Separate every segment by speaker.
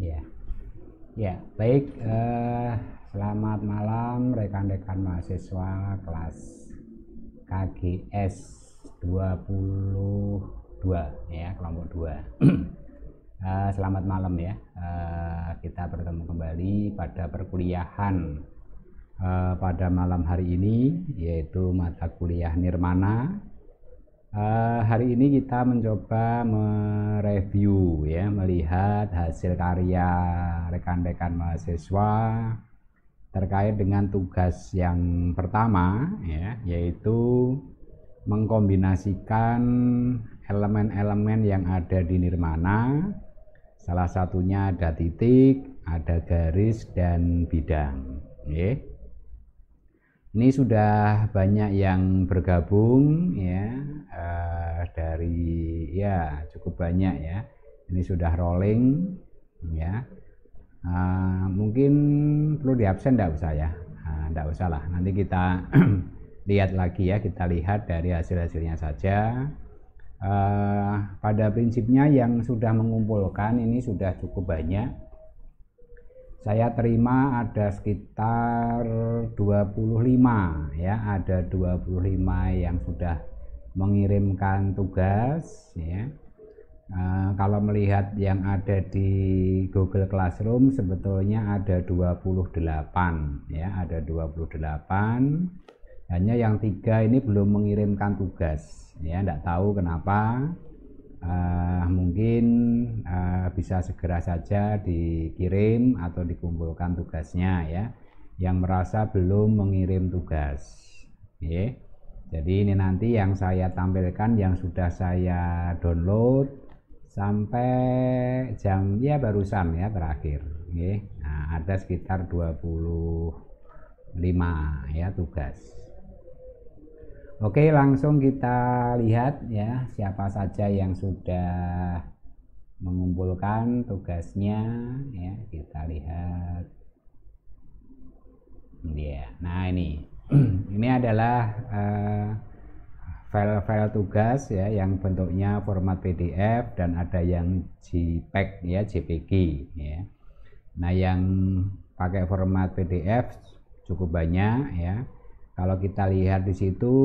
Speaker 1: Ya, ya baik. Eh, selamat malam rekan-rekan mahasiswa kelas KGS 22 ya kelompok 2. Eh, selamat malam ya. Eh, kita bertemu kembali pada perkuliahan eh, pada malam hari ini yaitu mata kuliah Nirmana Uh, hari ini kita mencoba mereview ya, melihat hasil karya rekan-rekan mahasiswa terkait dengan tugas yang pertama ya, yaitu mengkombinasikan elemen-elemen yang ada di nirmana. Salah satunya ada titik, ada garis dan bidang. Ya ini sudah banyak yang bergabung ya. Uh, dari ya cukup banyak ya. Ini sudah rolling ya. Uh, mungkin perlu di absen tidak usah ya. Tidak uh, usah lah. Nanti kita lihat lagi ya. Kita lihat dari hasil-hasilnya saja. Uh, pada prinsipnya yang sudah mengumpulkan ini sudah cukup banyak saya terima ada sekitar 25 ya. Ada 25 yang sudah mengirimkan tugas ya. Uh, kalau melihat yang ada di Google Classroom sebetulnya ada 28 ya. Ada 28 hanya yang tiga ini belum mengirimkan tugas ya. Tidak tahu kenapa uh, mungkin uh, bisa segera saja dikirim atau dikumpulkan tugasnya ya. Yang merasa belum mengirim tugas ya. Jadi ini nanti yang saya tampilkan yang sudah saya download sampai jam ya barusan ya terakhir ya. Nah, ada sekitar 25 ya tugas Oke, langsung kita lihat ya siapa saja yang sudah mengumpulkan tugasnya ya. Kita lihat. Ya. Nah, ini. ini adalah file file-file tugas ya yang bentuknya format PDF dan ada yang JPEG ya, JPG ya. Nah, yang pakai format PDF cukup banyak ya kalau kita lihat di situ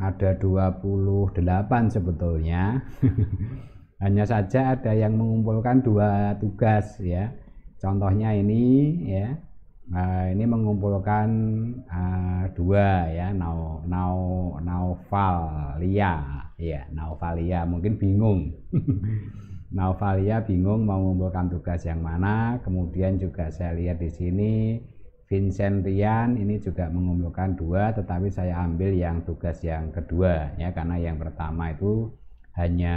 Speaker 1: ada 28 sebetulnya. Hanya saja ada yang mengumpulkan dua tugas ya. Contohnya ini ya. Nah, ini mengumpulkan uh, dua ya. Nau nau nauvalia ya. Nauvalia mungkin bingung. Nauvalia bingung mau mengumpulkan tugas yang mana. Kemudian juga saya lihat di sini Vincent Rian ini juga mengumpulkan dua tetapi saya ambil yang tugas yang kedua ya karena yang pertama itu hanya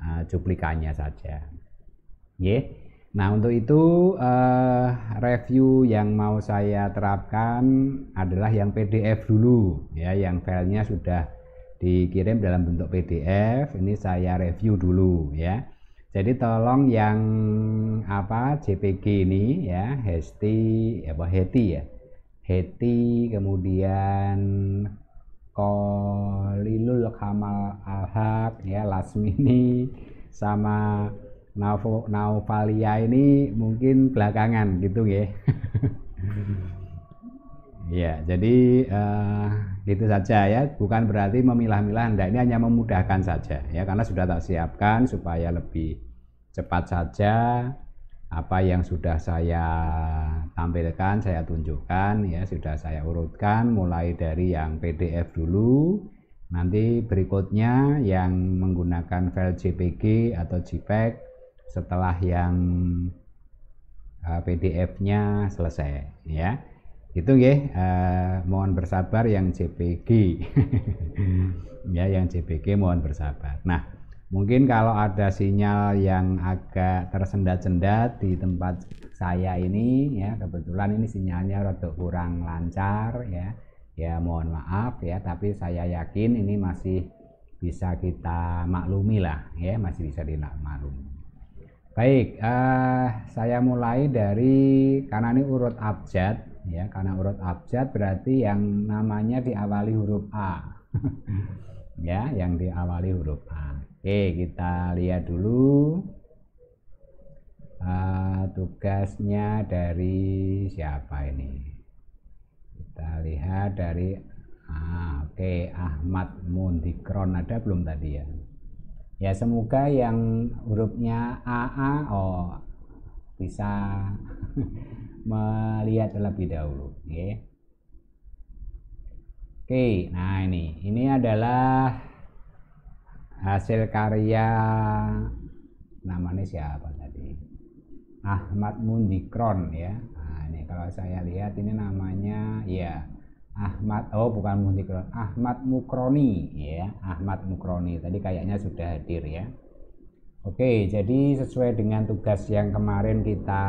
Speaker 1: uh, cuplikannya saja. Yeah. nah untuk itu uh, review yang mau saya terapkan adalah yang PDF dulu ya yang filenya sudah dikirim dalam bentuk PDF ini saya review dulu ya jadi tolong yang apa JPG ini ya Hesti apa Heti ya? Heti kemudian Kolilul Kamal Alhaq ya Lasmini sama Nauvalia ini mungkin belakangan gitu ya ya jadi uh, itu saja ya. Bukan berarti memilah-milah anda ini hanya memudahkan saja ya karena sudah tak siapkan supaya lebih cepat saja apa yang sudah saya tampilkan saya tunjukkan ya sudah saya urutkan mulai dari yang PDF dulu. Nanti berikutnya yang menggunakan file JPG atau JPEG setelah yang eh, PDF-nya selesai ya. Itu ya uh, mohon bersabar yang JPG ya yang JPG mohon bersabar. Nah mungkin kalau ada sinyal yang agak tersendat-sendat di tempat saya ini ya kebetulan ini sinyalnya rada kurang lancar ya. Ya mohon maaf ya. Tapi saya yakin ini masih bisa kita maklumi lah ya. Masih bisa dimaklumi. Baik uh, saya mulai dari karena ini urut abjad ya. Karena urut abjad berarti yang namanya diawali huruf A ya yang diawali huruf A. Oke kita lihat dulu uh, tugasnya dari siapa ini? Kita lihat dari ah, oke okay, Ahmad Mundikron ada belum tadi ya? Ya semoga yang hurufnya AA oh bisa melihat terlebih dahulu. Ya oke nah ini. Ini adalah hasil karya namanya siapa tadi? Ahmad Mundikron ya. Nah ini kalau saya lihat ini namanya ya Ahmad oh bukan Muhtikron Ahmad Mukroni ya Ahmad Mukroni. Tadi kayaknya sudah hadir ya. Oke jadi sesuai dengan tugas yang kemarin kita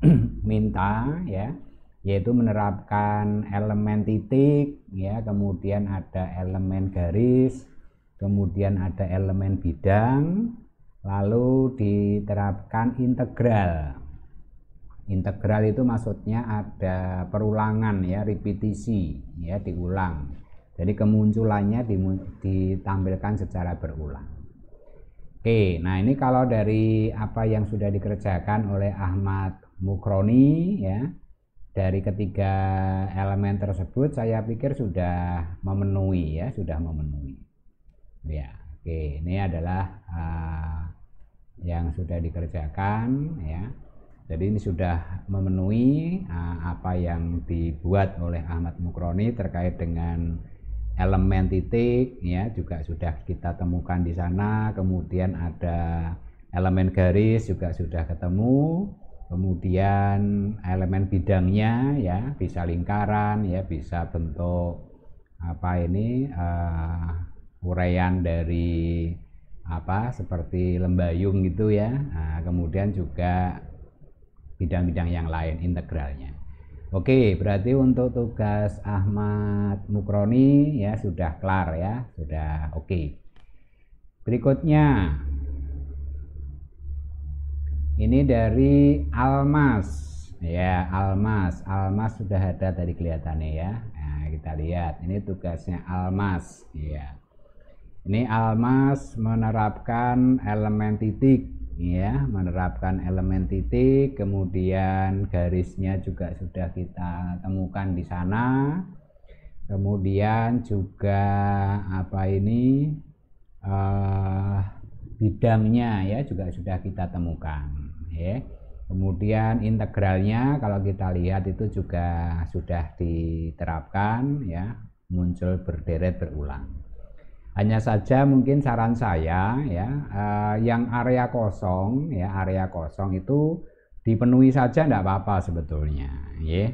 Speaker 1: minta ya yaitu menerapkan elemen titik ya. Kemudian ada elemen garis kemudian ada elemen bidang lalu diterapkan integral. Integral itu maksudnya ada perulangan ya repetisi ya diulang. Jadi kemunculannya ditampilkan secara berulang. Oke nah ini kalau dari apa yang sudah dikerjakan oleh Ahmad Mukroni ya dari ketiga elemen tersebut saya pikir sudah memenuhi ya sudah memenuhi ya oke ini adalah uh, yang sudah dikerjakan ya jadi ini sudah memenuhi uh, apa yang dibuat oleh Ahmad Mukroni terkait dengan elemen titik ya juga sudah kita temukan di sana. Kemudian ada elemen garis juga sudah ketemu. Kemudian elemen bidangnya ya bisa lingkaran ya bisa bentuk apa ini uh, uraian dari apa seperti lembayung gitu ya. Nah, kemudian juga bidang-bidang yang lain integralnya. Oke, berarti untuk tugas Ahmad Mukroni ya sudah kelar ya, sudah oke. Berikutnya ini dari Almas. Ya Almas. Almas sudah ada tadi kelihatannya ya. Nah, kita lihat. Ini tugasnya Almas. Ya ini Almas menerapkan elemen titik. Ya menerapkan elemen titik. Kemudian garisnya juga sudah kita temukan di sana. Kemudian juga apa ini uh, bidangnya ya juga sudah kita temukan ya kemudian integralnya kalau kita lihat itu juga sudah diterapkan ya. Muncul berderet berulang. Hanya saja mungkin saran saya ya uh, yang area kosong ya area kosong itu dipenuhi saja tidak apa-apa sebetulnya ya.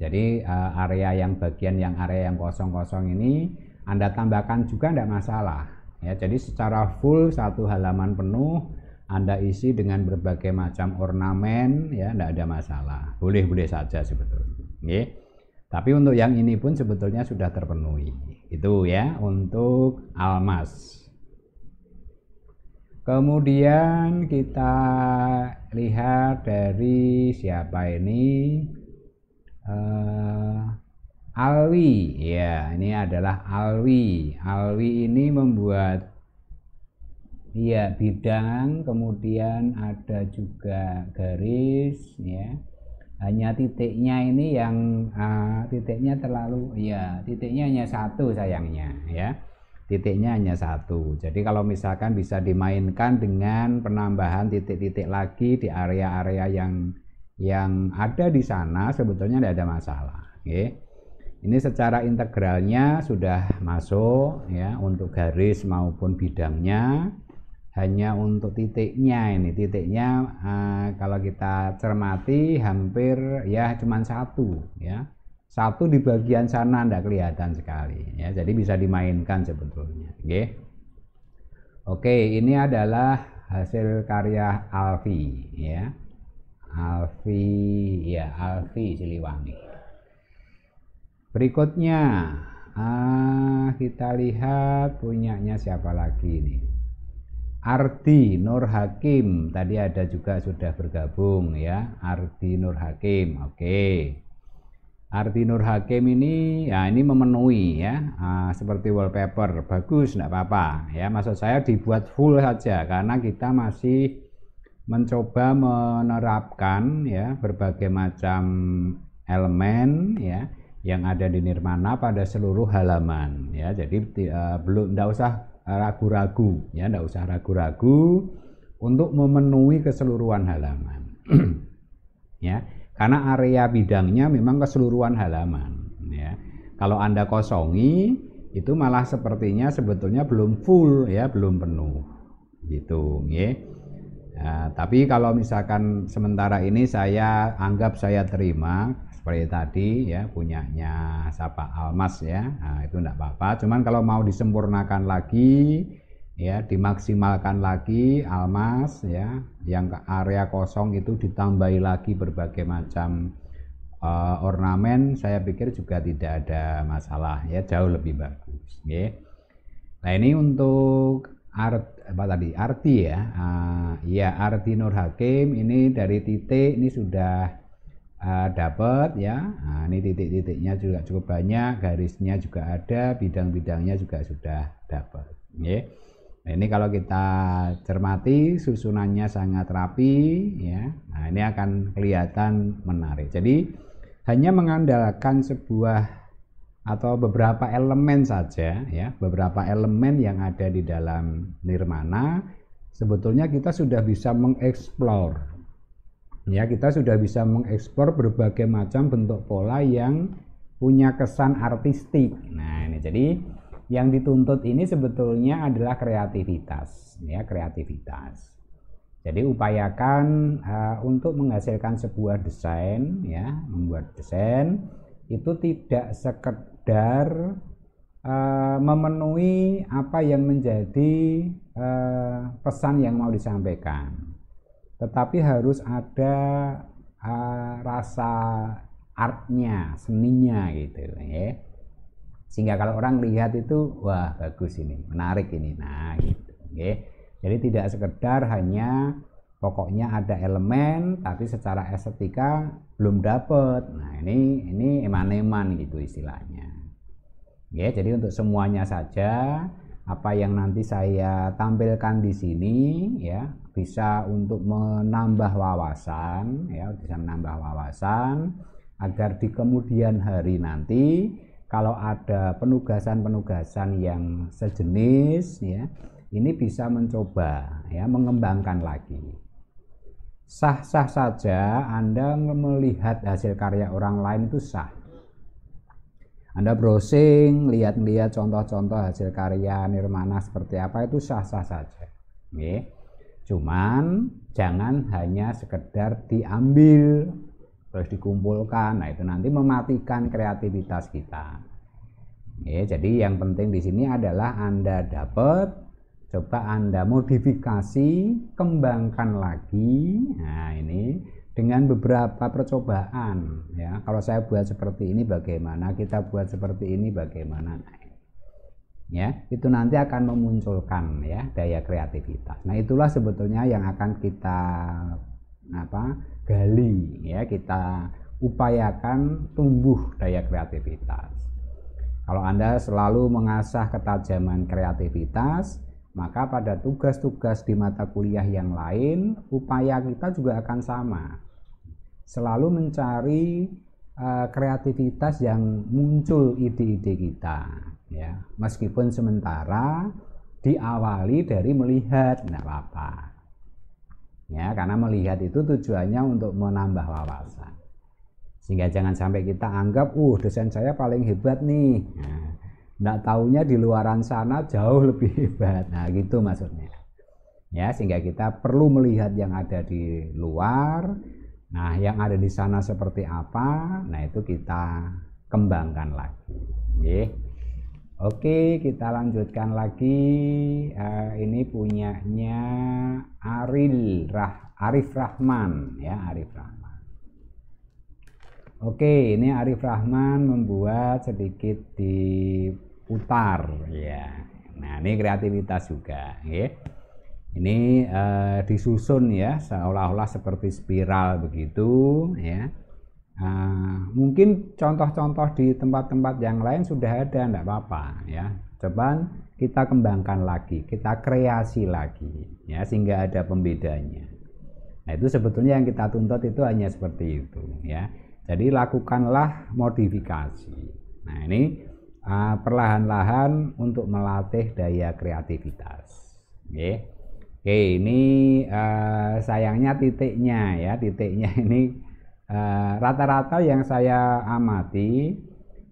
Speaker 1: Jadi uh, area yang bagian yang area yang kosong-kosong ini anda tambahkan juga tidak masalah ya. Jadi secara full satu halaman penuh anda isi dengan berbagai macam ornamen ya tidak ada masalah. Boleh-boleh saja sebetulnya ya tapi untuk yang ini pun sebetulnya sudah terpenuhi. Itu ya untuk almas. Kemudian kita lihat dari siapa ini? Uh, Alwi. Ya ini adalah Alwi. Alwi ini membuat ya bidang kemudian ada juga garis ya. Hanya titiknya ini yang uh, titiknya terlalu ya titiknya hanya satu sayangnya ya. Titiknya hanya satu. Jadi kalau misalkan bisa dimainkan dengan penambahan titik-titik lagi di area-area yang yang ada di sana sebetulnya tidak ada masalah okay. ini secara integralnya sudah masuk ya untuk garis maupun bidangnya hanya untuk titiknya ini. Titiknya uh, kalau kita cermati hampir ya cuma satu ya. Satu di bagian sana tidak kelihatan sekali ya. Jadi bisa dimainkan sebetulnya oke? Oke ini adalah hasil karya Alfi ya. Alfi ya Alfi Siliwangi. Berikutnya uh, kita lihat punyanya siapa lagi ini Ardi Nur Hakim. Tadi ada juga sudah bergabung ya. Ardi Nur Hakim oke. Ardi Nur Hakim ini ya ini memenuhi ya. Uh, seperti wallpaper. Bagus tidak apa-apa ya. Maksud saya dibuat full saja karena kita masih mencoba menerapkan ya berbagai macam elemen ya yang ada di nirmana pada seluruh halaman ya. Jadi uh, belum tidak usah ragu-ragu ya tidak usah ragu-ragu untuk memenuhi keseluruhan halaman. Ya karena area bidangnya memang keseluruhan halaman ya. Kalau anda kosongi itu malah sepertinya sebetulnya belum full ya belum penuh gitu ya Ya, tapi kalau misalkan sementara ini saya anggap saya terima seperti tadi ya punyanya Sapa Almas ya, nah, itu enggak apa-apa. Cuman kalau mau disempurnakan lagi ya dimaksimalkan lagi Almas ya, yang area kosong itu ditambahi lagi berbagai macam uh, ornamen, saya pikir juga tidak ada masalah ya, jauh lebih bagus. Ya. Nah ini untuk art apa tadi arti ya uh, ya arti Nur Hakim ini dari titik ini sudah uh, dapat ya. Nah, ini titik-titiknya juga cukup banyak garisnya juga ada bidang-bidangnya juga sudah dapat ya nah, ini kalau kita cermati susunannya sangat rapi ya. Nah ini akan kelihatan menarik. Jadi hanya mengandalkan sebuah atau beberapa elemen saja ya. Beberapa elemen yang ada di dalam nirmana sebetulnya kita sudah bisa mengeksplor ya kita sudah bisa mengeksplor berbagai macam bentuk pola yang punya kesan artistik. Nah ini jadi yang dituntut ini sebetulnya adalah kreativitas. Ya kreativitas. Jadi upayakan uh, untuk menghasilkan sebuah desain ya membuat desain itu tidak sekedar uh, memenuhi apa yang menjadi uh, pesan yang mau disampaikan, tetapi harus ada uh, rasa artnya, seninya gitu ya. Sehingga kalau orang lihat itu wah bagus ini, menarik ini. Nah, gitu ya. Jadi tidak sekedar hanya pokoknya ada elemen tapi secara estetika belum dapet. Nah, ini ini eman-eman gitu istilahnya. Ya, jadi untuk semuanya saja apa yang nanti saya tampilkan di sini ya bisa untuk menambah wawasan ya bisa menambah wawasan agar di kemudian hari nanti kalau ada penugasan-penugasan yang sejenis ya ini bisa mencoba ya mengembangkan lagi. Sah-sah saja Anda melihat hasil karya orang lain itu sah anda browsing, lihat-lihat contoh-contoh hasil karya Nirmana seperti apa itu sah-sah saja. Oke. Cuman jangan hanya sekedar diambil terus dikumpulkan. Nah, itu nanti mematikan kreativitas kita. Oke, jadi yang penting di sini adalah Anda dapat coba Anda modifikasi, kembangkan lagi. Nah, ini dengan beberapa percobaan ya. Kalau saya buat seperti ini bagaimana? Kita buat seperti ini bagaimana? Ya itu nanti akan memunculkan ya daya kreativitas. Nah itulah sebetulnya yang akan kita apa gali ya. Kita upayakan tumbuh daya kreativitas. Kalau anda selalu mengasah ketajaman kreativitas maka pada tugas-tugas di mata kuliah yang lain upaya kita juga akan sama selalu mencari uh, kreativitas yang muncul ide-ide kita ya. Meskipun sementara diawali dari melihat tidak apa-apa. Ya karena melihat itu tujuannya untuk menambah wawasan. Sehingga jangan sampai kita anggap uh desain saya paling hebat nih. Nah, tahunya di luaran sana jauh lebih hebat. Nah gitu maksudnya. Ya sehingga kita perlu melihat yang ada di luar Nah, yang ada di sana seperti apa? Nah, itu kita kembangkan lagi. Oke. Oke, kita lanjutkan lagi. Uh, ini punyanya Aril Rah Arif Rahman ya, Arif Rahman. Oke, ini Arif Rahman membuat sedikit diputar ya. Nah, ini kreativitas juga, ya ini uh, disusun ya seolah-olah seperti spiral begitu ya uh, mungkin contoh-contoh di tempat-tempat yang lain sudah ada enggak apa-apa ya coba kita kembangkan lagi kita kreasi lagi ya sehingga ada pembedanya Nah, itu sebetulnya yang kita tuntut itu hanya seperti itu ya. Jadi lakukanlah modifikasi. Nah, ini uh, perlahan-lahan untuk melatih daya kreativitas. Oke. Oke, ini uh, sayangnya titiknya ya, titiknya ini eh, rata-rata uh, yang saya amati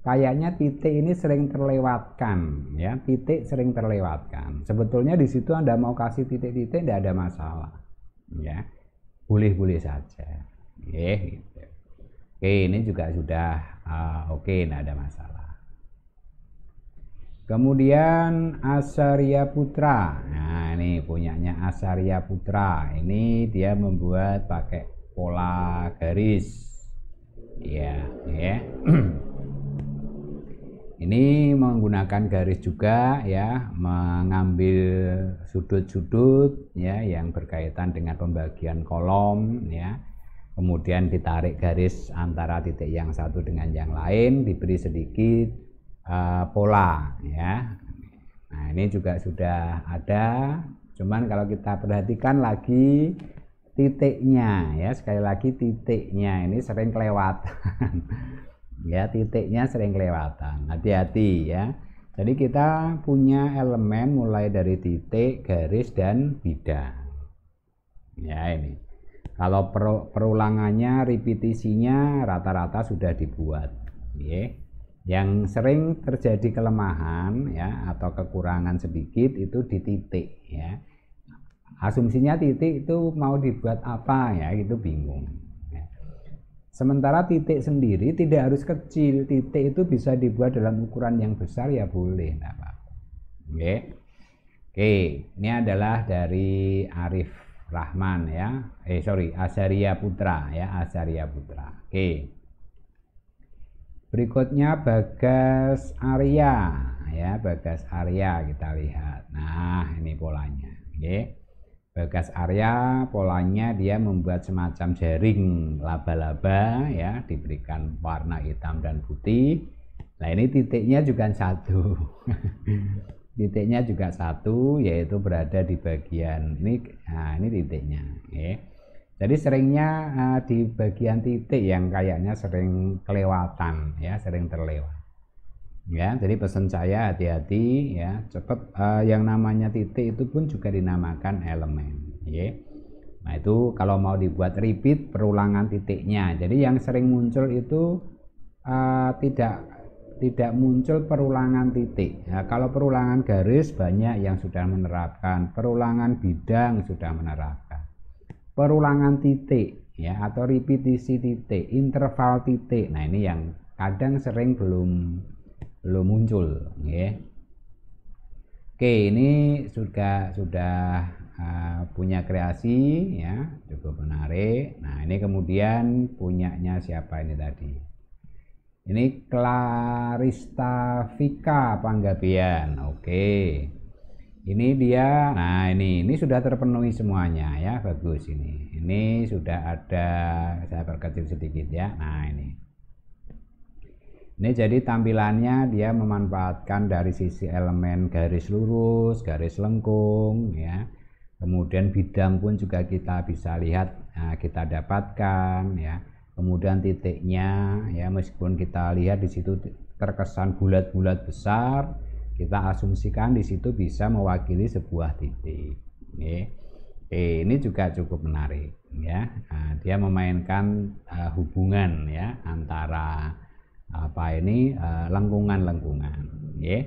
Speaker 1: kayaknya titik ini sering terlewatkan ya. Titik sering terlewatkan. Sebetulnya di situ anda mau kasih titik-titik tidak ada masalah ya. Boleh-boleh saja. Ya gitu. oke ini juga sudah uh, oke tidak ada masalah kemudian Asaria Putra. Nah ini punyanya Asaria Putra. Ini dia membuat pakai pola garis. Ya ya. Ini menggunakan garis juga ya. Mengambil sudut-sudut ya yang berkaitan dengan pembagian kolom ya. Kemudian ditarik garis antara titik yang satu dengan yang lain diberi sedikit uh, pola ya. Nah ini juga sudah ada. Cuman kalau kita perhatikan lagi titiknya ya. Sekali lagi titiknya ini sering kelewatan. Ya titiknya sering kelewatan. Hati-hati ya. Jadi kita punya elemen mulai dari titik garis dan bidang ya ini. Kalau per, perulangannya repetisinya rata-rata sudah dibuat. Ya yang sering terjadi kelemahan ya atau kekurangan sedikit itu di titik ya asumsinya titik itu mau dibuat apa ya itu bingung Sementara titik sendiri tidak harus kecil, titik itu bisa dibuat dalam ukuran yang besar ya boleh, nah. Oke. Oke, ini adalah dari Arif Rahman ya. Eh sorry, Asaria Putra ya, Asaria Putra. Oke. Berikutnya Bagas Arya ya, Bagas Arya kita lihat. Nah, ini polanya. Oke. Bagas Arya polanya dia membuat semacam jaring laba-laba ya diberikan warna hitam dan putih nah ini titiknya juga satu titiknya juga satu yaitu berada di bagian ini nah ini titiknya ya. Jadi seringnya uh, di bagian titik yang kayaknya sering kelewatan ya sering terlewat. Ya jadi pesan saya hati-hati ya cepat uh, yang namanya titik itu pun juga dinamakan elemen ya. Nah itu kalau mau dibuat repeat perulangan titiknya. Jadi yang sering muncul itu uh, tidak tidak muncul perulangan titik. Ya, kalau perulangan garis banyak yang sudah menerapkan. Perulangan bidang sudah menerapkan perulangan titik ya atau repetisi titik interval titik. Nah ini yang kadang sering belum belum muncul ya. Oke ini sudah sudah uh, punya kreasi ya cukup menarik. Nah ini kemudian punyanya siapa ini tadi? Ini Clarista Vika Panggabian oke ini dia nah ini ini sudah terpenuhi semuanya ya bagus ini ini sudah ada saya perkecil sedikit ya nah ini ini jadi tampilannya dia memanfaatkan dari sisi elemen garis lurus, garis lengkung, ya. Kemudian bidang pun juga kita bisa lihat, nah, kita dapatkan, ya. Kemudian titiknya, ya meskipun kita lihat di situ terkesan bulat-bulat besar, kita asumsikan di situ bisa mewakili sebuah titik. Ya. Eh, ini juga cukup menarik, ya. Nah, dia memainkan uh, hubungan ya antara apa ini uh, lengkungan-lengkungan ya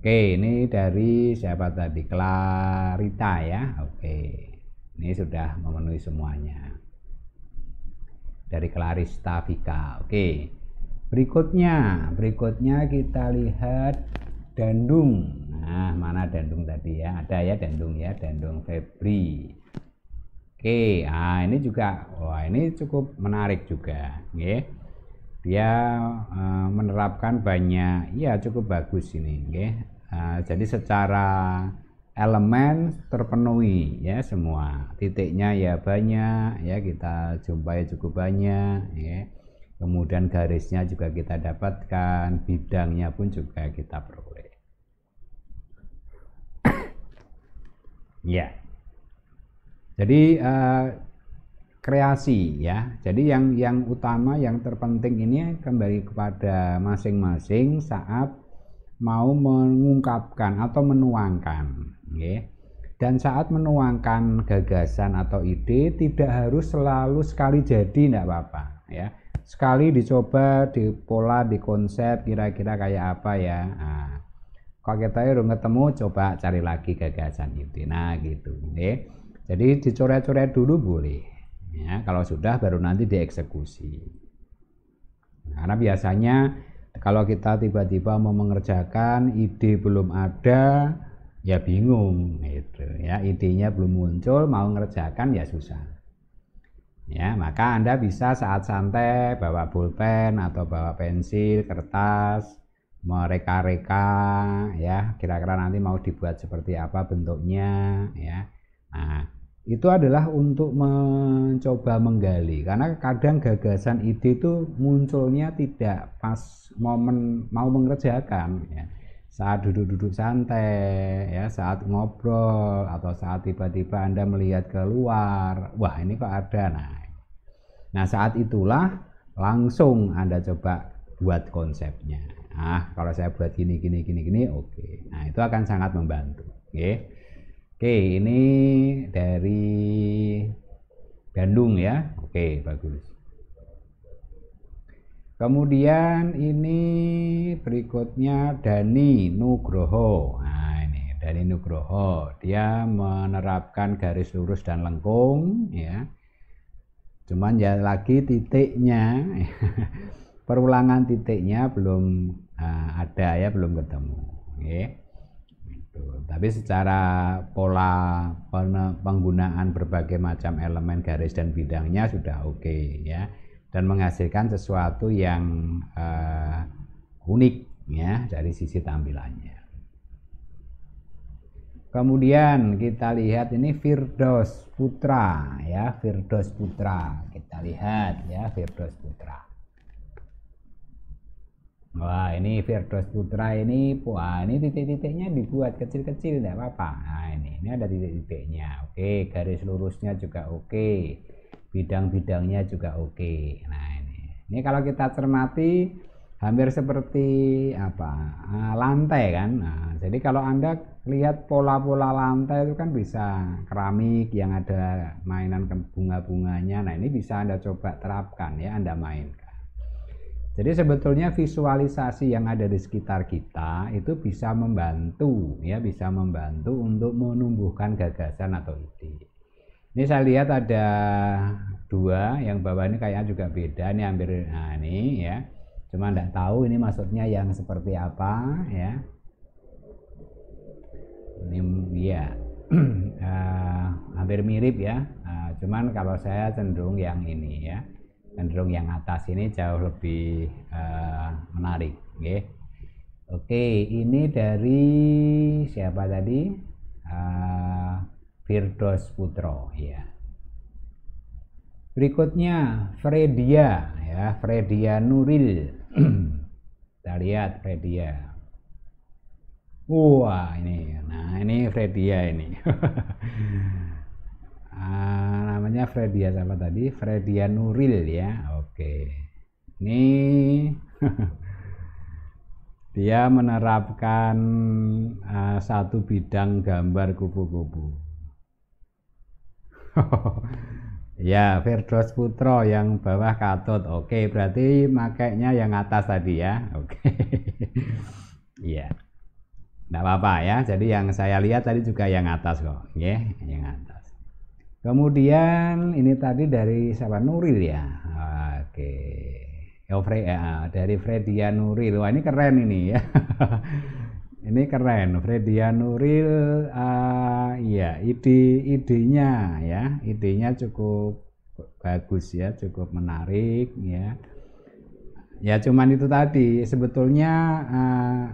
Speaker 1: oke ini dari siapa tadi Clarita ya oke ini sudah memenuhi semuanya dari Clarista Vika oke berikutnya berikutnya kita lihat dandung. Nah mana dandung tadi ya? Ada ya dandung ya dandung Febri. Oke nah ini juga wah ini cukup menarik juga ya dia uh, menerapkan banyak ya cukup bagus ini okay. uh, jadi secara elemen terpenuhi ya semua. Titiknya ya banyak ya kita jumpai cukup banyak ya kemudian garisnya juga kita dapatkan bidangnya pun juga kita peroleh ya jadi uh, kreasi ya. Jadi yang yang utama yang terpenting ini kembali kepada masing-masing saat mau mengungkapkan atau menuangkan, ya. Dan saat menuangkan gagasan atau ide tidak harus selalu sekali jadi tidak apa-apa ya. Sekali dicoba di pola di konsep kira-kira kayak apa ya. Nah, kalau kita udah ketemu coba cari lagi gagasan itu. Nah gitu. Ya. Jadi dicoret-coret dulu boleh ya kalau sudah baru nanti dieksekusi karena biasanya kalau kita tiba-tiba mau mengerjakan ide belum ada ya bingung gitu ya idenya belum muncul mau mengerjakan ya susah ya maka anda bisa saat santai bawa pulpen atau bawa pensil kertas mereka-reka ya. Kira-kira nanti mau dibuat seperti apa bentuknya ya. Nah itu adalah untuk mencoba menggali. Karena kadang gagasan ide itu munculnya tidak pas momen mau mengerjakan ya. Saat duduk-duduk santai ya. Saat ngobrol atau saat tiba-tiba anda melihat keluar wah ini kok ada? Nah nah saat itulah langsung anda coba buat konsepnya ah kalau saya buat gini gini gini gini oke nah itu akan sangat membantu oke okay. Oke, ini dari Bandung ya. Oke, bagus. Kemudian ini berikutnya Dani Nugroho. Nah, ini Dani Nugroho. Dia menerapkan garis lurus dan lengkung ya. Cuman ya lagi titiknya perulangan titiknya belum uh, ada ya, belum ketemu. Oke. Gitu. Tapi secara pola penggunaan berbagai macam elemen garis dan bidangnya sudah oke okay, ya dan menghasilkan sesuatu yang uh, unik ya dari sisi tampilannya. Kemudian kita lihat ini Firdos Putra ya, Firdos Putra. Kita lihat ya Firdos Putra. Wah ini Firdos Putra ini, wah ini titik-titiknya dibuat kecil-kecil tidak apa-apa. Nah ini, ini ada titik-titiknya. Oke, garis lurusnya juga oke, bidang-bidangnya juga oke. Nah ini, ini kalau kita cermati hampir seperti apa ah, lantai kan. Nah, jadi kalau anda lihat pola-pola lantai itu kan bisa keramik yang ada mainan bunga-bunganya. Nah ini bisa anda coba terapkan ya, anda mainkan. Jadi sebetulnya visualisasi yang ada di sekitar kita itu bisa membantu ya, bisa membantu untuk menumbuhkan gagasan atau ide. Ini saya lihat ada dua yang bawah ini kayaknya juga beda ini hampir nah ini ya. Cuma tidak tahu ini maksudnya yang seperti apa ya. Ini ya hampir mirip ya. Uh, cuman kalau saya cenderung yang ini ya cenderung yang atas ini jauh lebih uh, menarik okay. oke ini dari siapa tadi? Uh, Firdos Putro ya berikutnya Fredia ya Fredia Nuril. Kita lihat Fredia. Wah ini nah ini Fredia ini uh, namanya Fredia siapa tadi Fredia Nuril ya. Oke. Ini dia menerapkan uh, satu bidang gambar kupu-kupu. Ya Firdos Putro yang bawah katut oke berarti makainya yang atas tadi ya. Oke. Iya. Tidak apa-apa ya. Jadi yang saya lihat tadi juga yang atas kok. Ya yang atas Kemudian ini tadi dari siapa Nuril ya. Oke. Oh, Fre ya, dari Fredia Nuril. Wah, ini keren ini ya. ini keren. Fredia Nuril uh, ya, ide idenya ya, idenya cukup bagus ya, cukup menarik ya. Ya cuman itu tadi sebetulnya uh,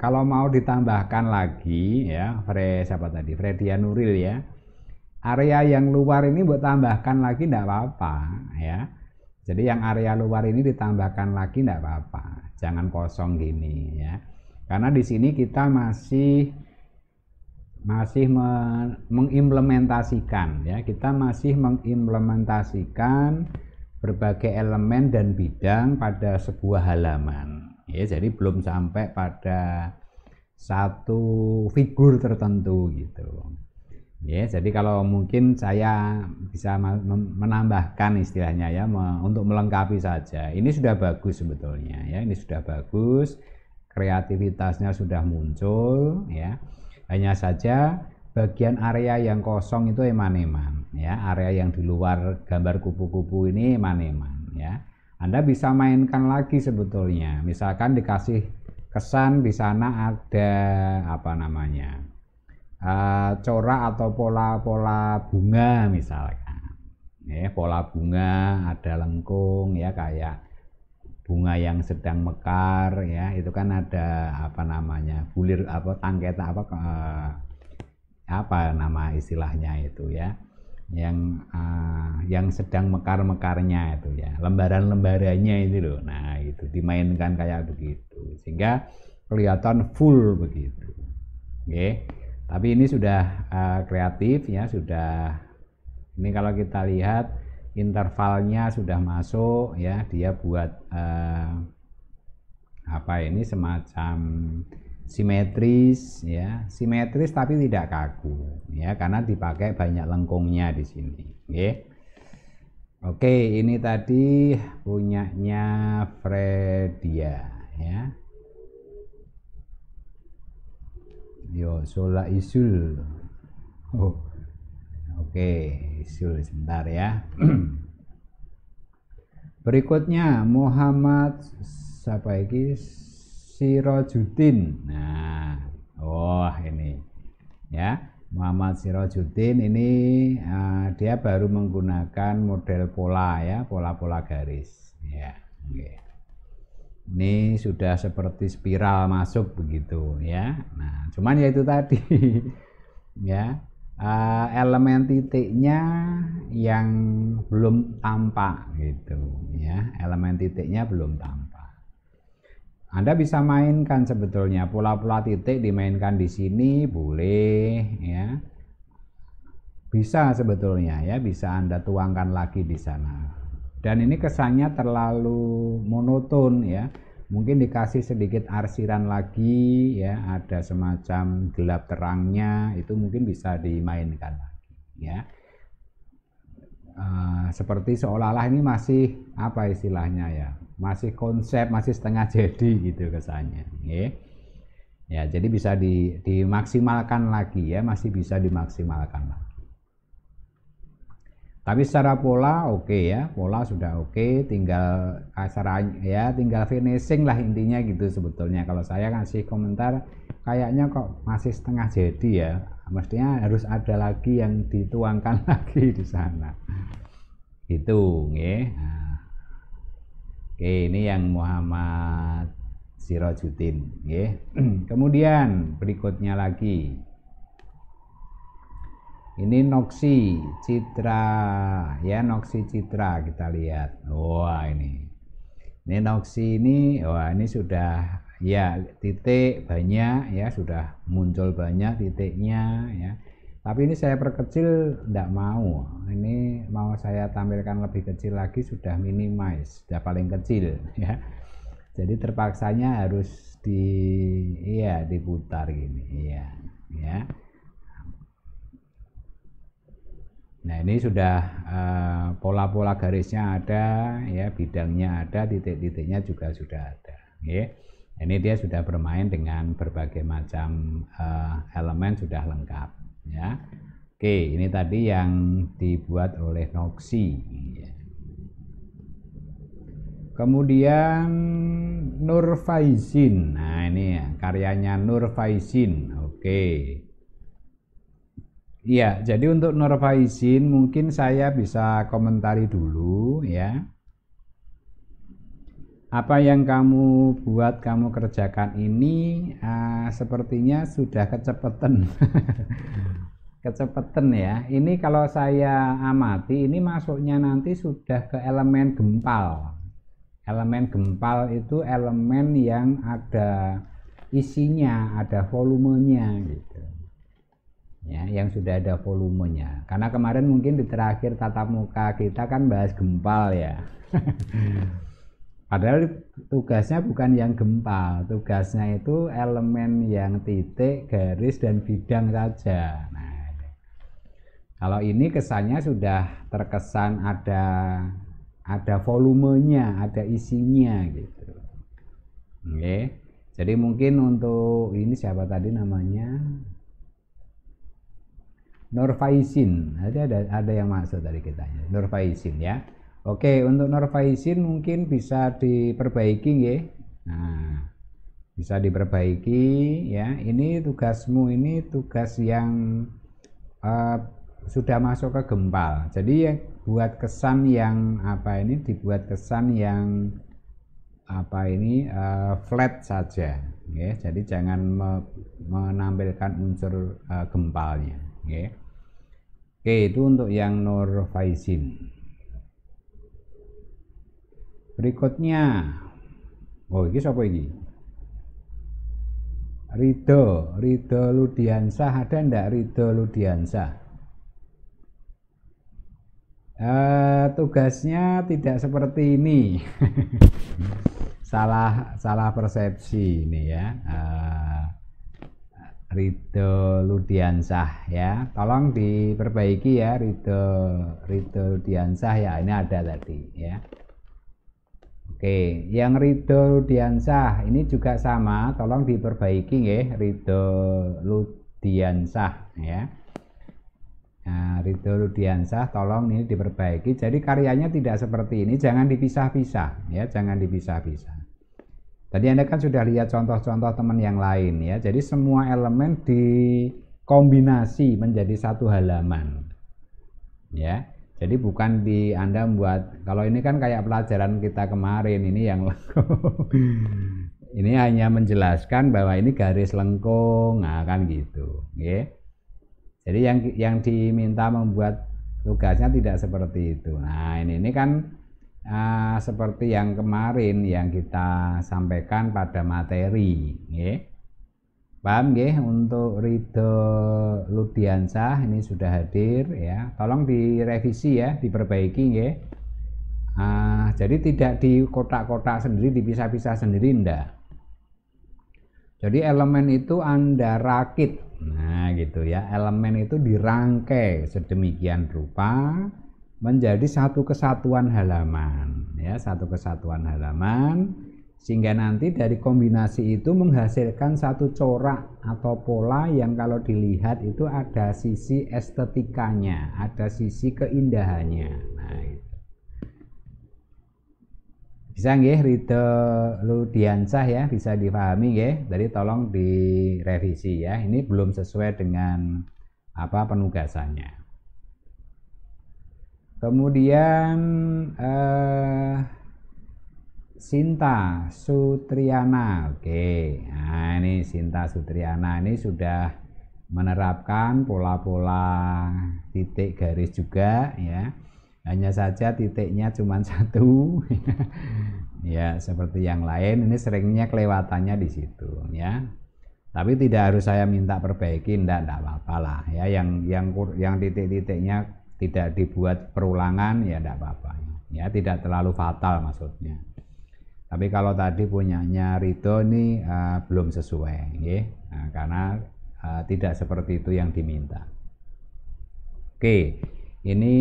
Speaker 1: kalau mau ditambahkan lagi ya, Fre siapa tadi? Fredia Nuril ya area yang luar ini buat tambahkan lagi tidak apa-apa ya. Jadi yang area luar ini ditambahkan lagi tidak apa-apa. Jangan kosong gini ya. Karena di sini kita masih masih mengimplementasikan ya. Kita masih mengimplementasikan berbagai elemen dan bidang pada sebuah halaman ya. Jadi belum sampai pada satu figur tertentu gitu ya jadi kalau mungkin saya bisa menambahkan istilahnya ya untuk melengkapi saja. Ini sudah bagus sebetulnya ya ini sudah bagus kreativitasnya sudah muncul ya. Hanya saja bagian area yang kosong itu eman-eman ya area yang di luar gambar kupu-kupu ini eman-eman ya. Anda bisa mainkan lagi sebetulnya misalkan dikasih kesan di sana ada apa namanya uh, corak atau pola-pola bunga misalkan ya pola bunga ada lengkung ya kayak bunga yang sedang mekar ya itu kan ada apa namanya bulir apa tangket apa uh, apa nama istilahnya itu ya yang uh, yang sedang mekar-mekarnya itu ya lembaran-lembarannya itu loh. Nah itu dimainkan kayak begitu sehingga kelihatan full begitu. Oke okay tapi ini sudah uh, kreatif ya sudah. Ini kalau kita lihat intervalnya sudah masuk ya dia buat uh, apa ini semacam simetris ya. Simetris tapi tidak kaku ya karena dipakai banyak lengkungnya di sini oke? Oke ini tadi punyanya Fredia ya yo sola isul. Oh oke okay. isul sebentar ya. Berikutnya Muhammad siapa ini Sirojudin nah oh ini ya Muhammad Sirojudin ini uh, dia baru menggunakan model pola ya pola-pola garis. Ya oke. okay ini sudah seperti spiral masuk begitu ya. Nah cuman ya itu tadi ya. Uh, elemen titiknya yang belum tampak gitu ya. Elemen titiknya belum tampak. Anda bisa mainkan sebetulnya. Pola-pola titik dimainkan di sini boleh ya. Bisa sebetulnya ya. Bisa Anda tuangkan lagi di sana dan ini kesannya terlalu monoton ya. Mungkin dikasih sedikit arsiran lagi ya. Ada semacam gelap terangnya itu mungkin bisa dimainkan lagi ya. Uh, seperti seolah-olah ini masih apa istilahnya ya masih konsep masih setengah jadi gitu kesannya ya. Ya jadi bisa di, dimaksimalkan lagi ya. Masih bisa dimaksimalkan lagi tapi secara pola oke okay ya. Pola sudah oke okay, tinggal kasar ya tinggal finishing lah intinya gitu sebetulnya. Kalau saya kasih komentar kayaknya kok masih setengah jadi ya. Mestinya harus ada lagi yang dituangkan lagi di sana. Itu ya nah. oke ini yang Muhammad Sirojudin ya kemudian berikutnya lagi ini noksi citra. Ya noksi citra kita lihat. Wah ini. Ini noksi ini wah ini sudah ya titik banyak ya sudah muncul banyak titiknya ya. Tapi ini saya perkecil tidak mau. Ini mau saya tampilkan lebih kecil lagi sudah minimize sudah paling kecil ya. Jadi terpaksanya harus di iya diputar gini iya ya Nah ini sudah uh, pola-pola garisnya ada, ya bidangnya ada, titik-titiknya juga sudah ada. Ya. Ini dia sudah bermain dengan berbagai macam uh, elemen sudah lengkap. Ya. Oke, ini tadi yang dibuat oleh Noxi. Ya. Kemudian Nur Faizin. Nah ini ya, karyanya Nur Faizin. Oke. Iya, jadi untuk Nur Faizin mungkin saya bisa komentari dulu ya. Apa yang kamu buat, kamu kerjakan ini uh, sepertinya sudah kecepatan. kecepatan ya. Ini kalau saya amati ini masuknya nanti sudah ke elemen gempal. Elemen gempal itu elemen yang ada isinya, ada volumenya gitu ya yang sudah ada volumenya. Karena kemarin mungkin di terakhir tatap muka kita kan bahas gempal ya. Padahal tugasnya bukan yang gempal tugasnya itu elemen yang titik garis dan bidang saja. Nah kalau ini kesannya sudah terkesan ada ada volumenya ada isinya gitu. Oke. Jadi mungkin untuk ini siapa tadi namanya Norfaisin ada ada ada yang masuk dari kita Norfaisin ya. Oke untuk Norfaisin mungkin bisa diperbaiki ya nah bisa diperbaiki ya. Ini tugasmu ini tugas yang uh, sudah masuk ke gempal. Jadi yang buat kesan yang apa ini dibuat kesan yang apa ini uh, flat saja ya jadi jangan me menampilkan unsur uh, gempalnya ya Oke, itu untuk yang Norvaisin. Berikutnya, oh ini siapa ini? Rido, Rido Ludiansah ada ndak Rido Ludiansah? Uh, tugasnya tidak seperti ini. salah salah persepsi ini ya. Uh, Rido Ludiansah ya. Tolong diperbaiki ya Rido Rido Ludiansah. Ya ini ada tadi ya. Oke yang Rido Ludiansah ini juga sama. Tolong diperbaiki ya Rido Ludiansah ya. Nah, Rido Ludiansah tolong ini diperbaiki. Jadi karyanya tidak seperti ini. Jangan dipisah-pisah ya. Jangan dipisah-pisah Tadi Anda kan sudah lihat contoh-contoh teman yang lain ya. Jadi semua elemen dikombinasi menjadi satu halaman. Ya. Jadi bukan di Anda membuat kalau ini kan kayak pelajaran kita kemarin ini yang ini hanya menjelaskan bahwa ini garis lengkung, nah kan gitu, ya. Jadi yang yang diminta membuat tugasnya tidak seperti itu. Nah, ini ini kan uh, seperti yang kemarin yang kita sampaikan pada materi ya. Paham ya untuk Ridho Ludiansah ini sudah hadir ya. Tolong direvisi ya, diperbaiki ya. Uh, jadi tidak di kotak-kotak sendiri, dipisah-pisah sendiri enggak. Jadi elemen itu Anda rakit. Nah, gitu ya. Elemen itu dirangkai sedemikian rupa menjadi satu kesatuan halaman ya satu kesatuan halaman sehingga nanti dari kombinasi itu menghasilkan satu corak atau pola yang kalau dilihat itu ada sisi estetikanya ada sisi keindahannya. Nah itu. Bisa nggih Rito Ludiansah ya bisa dipahami ya jadi tolong direvisi ya ini belum sesuai dengan apa penugasannya Kemudian eh, Sinta Sutriana. Oke. Nah, ini Sinta Sutriana ini sudah menerapkan pola-pola titik garis juga ya. Hanya saja titiknya cuma satu. ya, seperti yang lain ini seringnya kelewatannya di situ ya. Tapi tidak harus saya minta perbaiki, enggak, enggak apa-apa lah ya. Yang yang yang titik-titiknya tidak dibuat perulangan ya tidak apa-apa. Ya tidak terlalu fatal maksudnya. Tapi kalau tadi punyanya Rito ini uh, belum sesuai ya nah, karena uh, tidak seperti itu yang diminta. Oke ini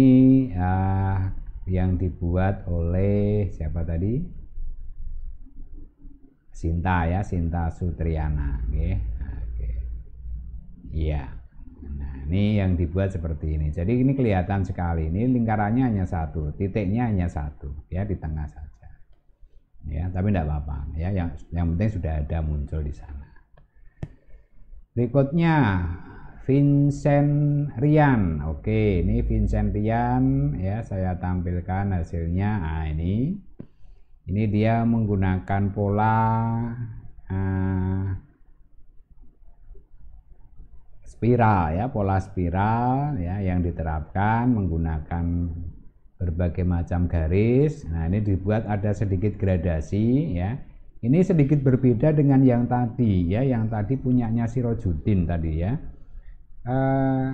Speaker 1: uh, yang dibuat oleh siapa tadi? Sinta ya Sinta Sutriana ya oke. Iya ini yang dibuat seperti ini. Jadi ini kelihatan sekali. Ini lingkarannya hanya satu titiknya hanya satu ya di tengah saja. Ya tapi tidak apa-apa ya yang yang penting sudah ada muncul di sana. Berikutnya Vincent Rian oke ini Vincent Rian ya saya tampilkan hasilnya. Nah ini ini dia menggunakan pola uh, spiral ya pola spiral ya yang diterapkan menggunakan berbagai macam garis. Nah ini dibuat ada sedikit gradasi ya. Ini sedikit berbeda dengan yang tadi ya yang tadi punyanya Sirojudin tadi ya. Eh,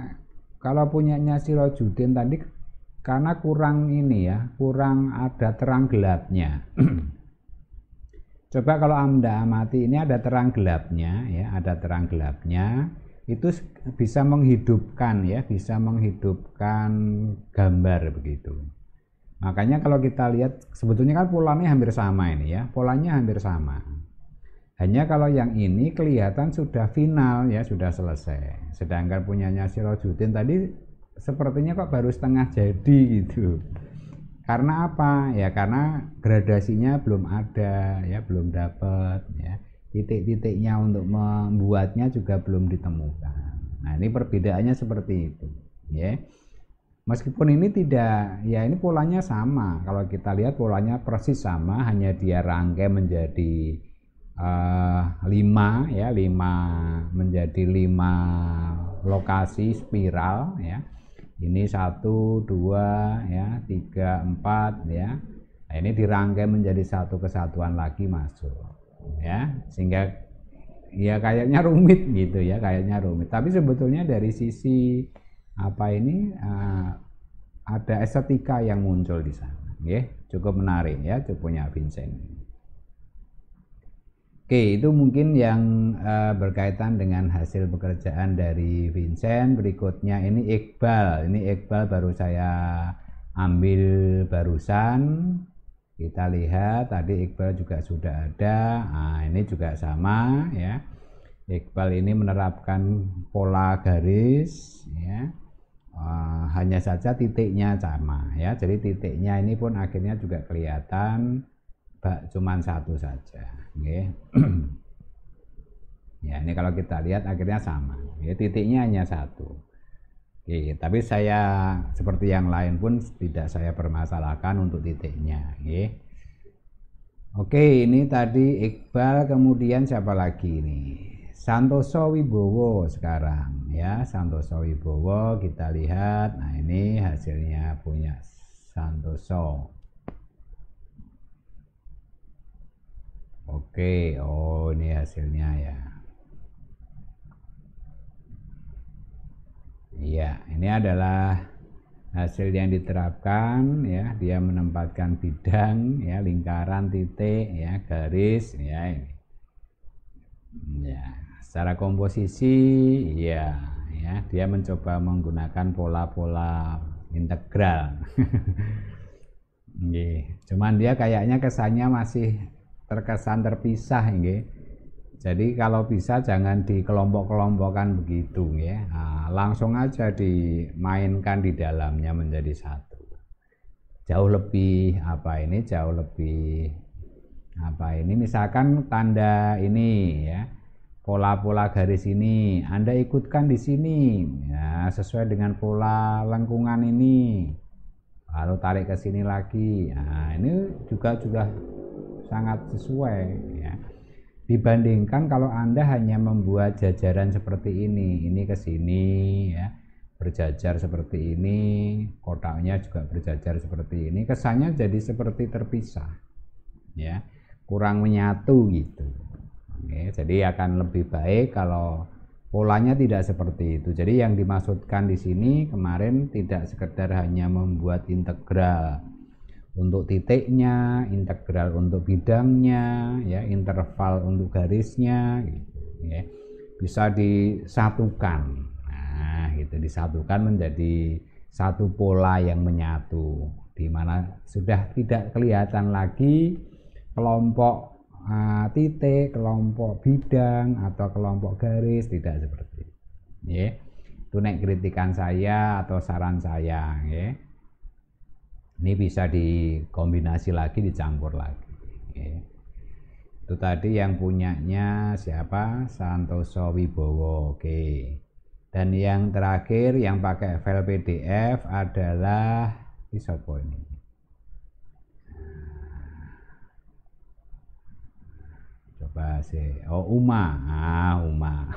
Speaker 1: kalau punyanya Sirojudin tadi karena kurang ini ya kurang ada terang gelapnya. Coba kalau anda amati ini ada terang gelapnya ya ada terang gelapnya itu bisa menghidupkan ya bisa menghidupkan gambar begitu. Makanya kalau kita lihat sebetulnya kan polanya hampir sama ini ya polanya hampir sama. Hanya kalau yang ini kelihatan sudah final ya sudah selesai. Sedangkan punyanya Sirojudin tadi sepertinya kok baru setengah jadi gitu. Karena apa? Ya karena gradasinya belum ada ya belum dapat ya titik-titiknya untuk membuatnya juga belum ditemukan. Nah, ini perbedaannya seperti itu, ya. Meskipun ini tidak, ya ini polanya sama. Kalau kita lihat polanya persis sama, hanya dia rangkai menjadi uh, lima, ya lima menjadi lima lokasi spiral, ya. Ini satu, dua, ya tiga, empat, ya. Nah, ini dirangkai menjadi satu kesatuan lagi masuk ya sehingga ya kayaknya rumit gitu ya kayaknya rumit tapi sebetulnya dari sisi apa ini uh, ada estetika yang muncul di sana ya cukup menarik ya cukupnya Vincent Oke, itu mungkin yang uh, berkaitan dengan hasil pekerjaan dari Vincent. Berikutnya ini Iqbal. Ini Iqbal baru saya ambil barusan kita lihat tadi Iqbal juga sudah ada. Nah, ini juga sama ya. Iqbal ini menerapkan pola garis ya. Uh, hanya saja titiknya sama ya. Jadi titiknya ini pun akhirnya juga kelihatan bak cuman satu saja ya. ya ini kalau kita lihat akhirnya sama ya. Titiknya hanya satu Oke, tapi saya seperti yang lain pun tidak saya permasalahkan untuk titiknya. Oke, Oke ini tadi Iqbal kemudian siapa lagi ini? Santoso Wibowo sekarang ya Santoso Wibowo kita lihat. Nah ini hasilnya punya Santoso. Oke, oh ini hasilnya ya. Iya, ini adalah hasil yang diterapkan ya, dia menempatkan bidang ya, lingkaran, titik ya, garis ya ini. Ya, secara komposisi ya ya, dia mencoba menggunakan pola-pola integral. Cuman dia kayaknya kesannya masih terkesan terpisah nggih jadi kalau bisa jangan dikelompok-kelompokkan begitu ya. Nah, langsung aja dimainkan di dalamnya menjadi satu. Jauh lebih apa ini? Jauh lebih apa ini? Misalkan tanda ini ya. Pola-pola garis ini Anda ikutkan di sini ya sesuai dengan pola lengkungan ini. Lalu tarik ke sini lagi. Nah, ini juga juga sangat sesuai dibandingkan kalau Anda hanya membuat jajaran seperti ini ini ke sini ya berjajar seperti ini kotaknya juga berjajar seperti ini kesannya jadi seperti terpisah ya kurang menyatu gitu. Oke, jadi akan lebih baik kalau polanya tidak seperti itu. Jadi yang dimaksudkan di sini kemarin tidak sekedar hanya membuat integral untuk titiknya, integral untuk bidangnya, ya, interval untuk garisnya, gitu, ya. bisa disatukan. Nah, gitu disatukan menjadi satu pola yang menyatu, di mana sudah tidak kelihatan lagi kelompok uh, titik, kelompok bidang atau kelompok garis, tidak seperti itu. Ya. Itu naik kritikan saya atau saran saya, ya ini bisa dikombinasi lagi dicampur lagi. Ya. itu tadi yang punyanya siapa? Santoso Wibowo. Oke. Dan yang terakhir yang pakai file PDF adalah Isopo ini? Coba sih oh Uma. Ah Uma.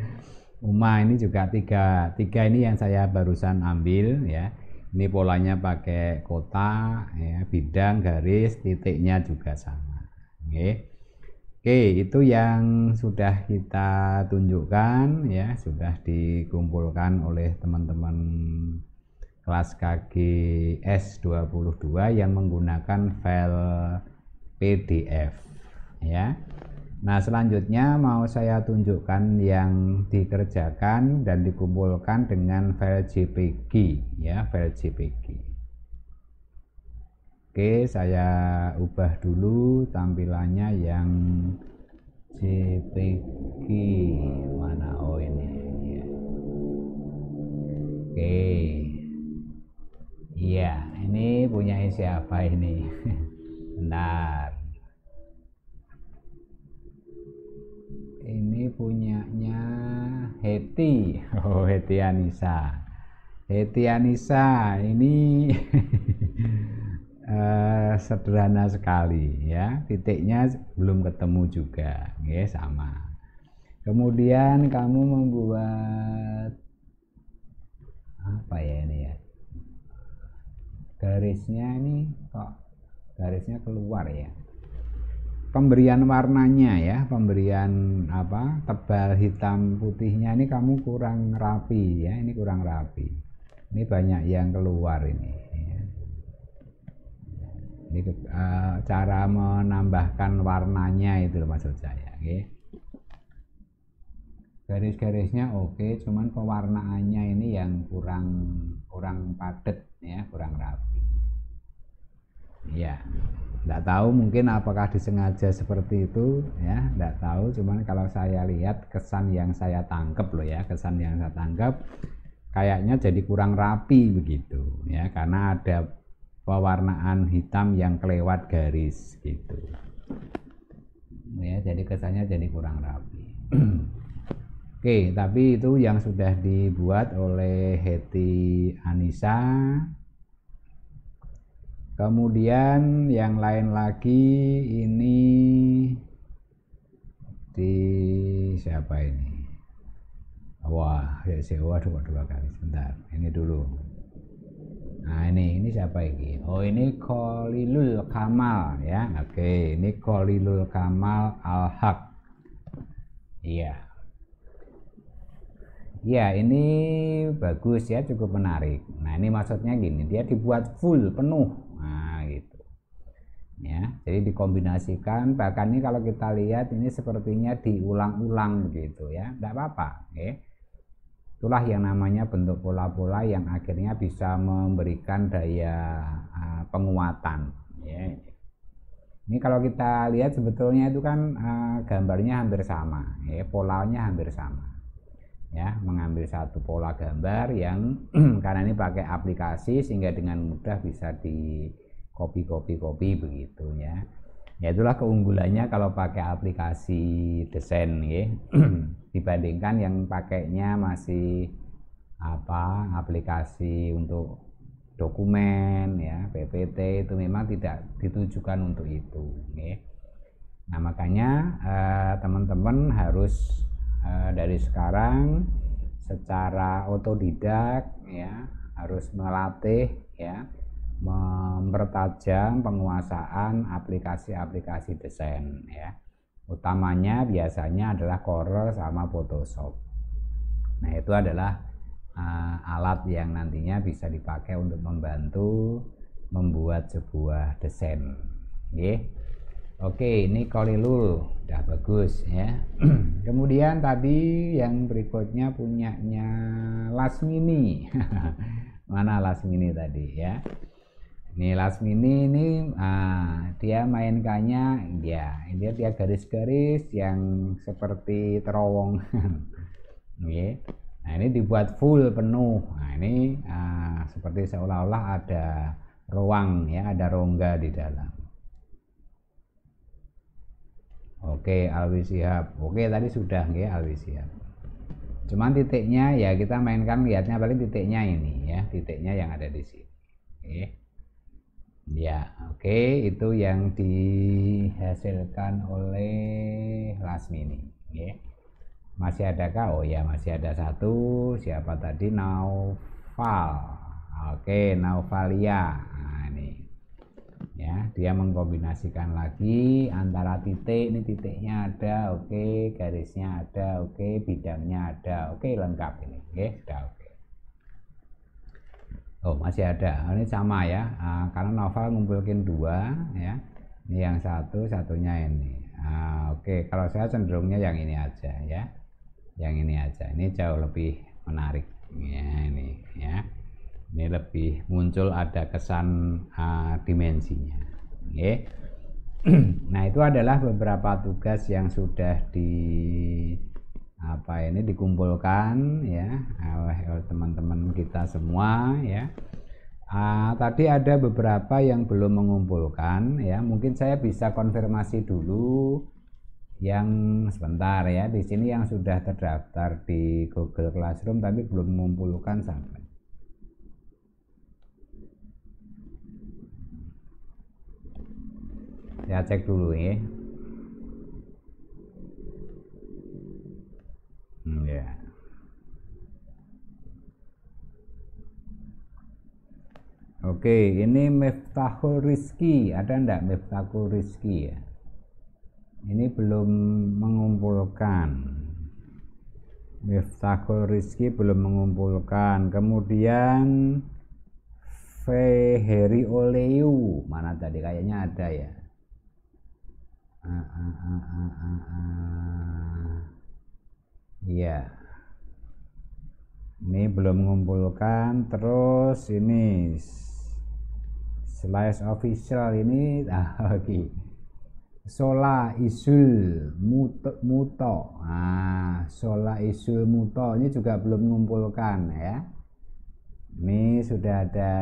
Speaker 1: Uma ini juga tiga tiga ini yang saya barusan ambil ya ini polanya pakai kota ya, bidang garis titiknya juga sama oke Oke, itu yang sudah kita tunjukkan ya, sudah dikumpulkan oleh teman-teman kelas KG S22 yang menggunakan file PDF ya. Nah, selanjutnya mau saya tunjukkan yang dikerjakan dan dikumpulkan dengan file JPG ya, file JPG. Oke, saya ubah dulu tampilannya yang JPG mana oh ini ya. Oke. Iya, ini punya siapa ini? Bentar. Ini punyanya Heti. Oh, Heti Anissa. Heti Anissa ini eh, sederhana sekali ya. Titiknya belum ketemu juga. Ya sama. Kemudian kamu membuat apa ya ini ya? Garisnya ini kok garisnya keluar ya pemberian warnanya ya pemberian apa tebal hitam putihnya ini kamu kurang rapi ya ini kurang rapi. Ini banyak yang keluar ini ini uh, cara menambahkan warnanya itu maksud saya okay. garis-garisnya oke cuman pewarnaannya ini yang kurang kurang padat ya kurang rapi ya tidak tahu mungkin apakah disengaja seperti itu ya. Tidak tahu. Cuman kalau saya lihat kesan yang saya tangkap loh ya kesan yang saya tangkap kayaknya jadi kurang rapi begitu ya. Karena ada pewarnaan hitam yang kelewat garis gitu. Ya jadi kesannya jadi kurang rapi. Oke tapi itu yang sudah dibuat oleh Heti Anissa kemudian yang lain lagi ini di siapa ini wah ya sewa dua dua kali sebentar ini dulu Nah ini ini siapa ini? Oh ini Kolilul Kamal ya. Oke, ini Kolilul Kamal Al Haq. Iya. Ya ini bagus ya cukup menarik. Nah ini maksudnya gini dia dibuat full penuh. Nah gitu. Ya jadi dikombinasikan bahkan ini kalau kita lihat ini sepertinya diulang-ulang begitu ya. Tidak apa-apa. Okay itulah yang namanya bentuk pola-pola yang akhirnya bisa memberikan daya uh, penguatan ya. ini kalau kita lihat sebetulnya itu kan uh, gambarnya hampir sama ya polanya hampir sama ya mengambil satu pola gambar yang karena ini pakai aplikasi sehingga dengan mudah bisa di copy copy copy begitu ya ya itulah keunggulannya kalau pakai aplikasi desain ya dibandingkan yang pakainya masih apa aplikasi untuk dokumen ya PPT itu memang tidak ditujukan untuk itu ya. nah makanya eh, teman-teman eh, harus eh, dari sekarang secara otodidak ya harus melatih ya mempertajam penguasaan aplikasi-aplikasi desain ya. Utamanya biasanya adalah Corel sama Photoshop. Nah, itu adalah uh, alat yang nantinya bisa dipakai untuk membantu membuat sebuah desain. Yeah. Oke, ini Kolilul udah bagus ya. Kemudian tadi yang berikutnya punyanya Lasmini. Mana Lasmini tadi ya? Ini Lasmini ini ah, dia mainkannya ya dia dia garis-garis yang seperti terowongan. okay. Nah ini dibuat full penuh. Nah ini ah, seperti seolah-olah ada ruang ya ada rongga di dalam. Oke Alwi Sihab. Oke tadi sudah ya Alwi Sihab. Cuman titiknya ya kita mainkan lihatnya paling titiknya ini ya titiknya yang ada di sini. Oke. Ya, oke, itu yang dihasilkan oleh Lasmini. Okay. Masih adakah? Oh ya, masih ada satu. Siapa tadi? Naufal. Oke, Naufalia. Ya dia mengkombinasikan lagi antara titik ini titiknya ada oke okay. garisnya ada oke okay. bidangnya ada oke okay, lengkap ini oke okay, sudah oke okay. oh masih ada ini sama ya uh, karena novel ngumpulin dua ya ini yang satu satunya ini uh, oke okay. kalau saya cenderungnya yang ini aja ya yang ini aja ini jauh lebih menarik ya ini ya ini lebih muncul ada kesan uh, dimensinya. Okay. nah itu adalah beberapa tugas yang sudah di apa ini dikumpulkan ya oleh teman-teman kita semua ya. Uh, tadi ada beberapa yang belum mengumpulkan ya. Mungkin saya bisa konfirmasi dulu yang sebentar ya. Di sini yang sudah terdaftar di Google Classroom tapi belum mengumpulkan sampai saya cek dulu ya hmm, ya Oke, ini Miftahul Rizki. Ada enggak Miftahul Rizki ya? Ini belum mengumpulkan. Miftahul Rizki belum mengumpulkan. Kemudian Feheri Oleu. Mana tadi? Kayaknya ada ya. Iya. Ini belum mengumpulkan. Terus ini slice official ini ah lagi. Sola isul muto, muto. Ah, sola isul muto ini juga belum mengumpulkan ya. Ini sudah ada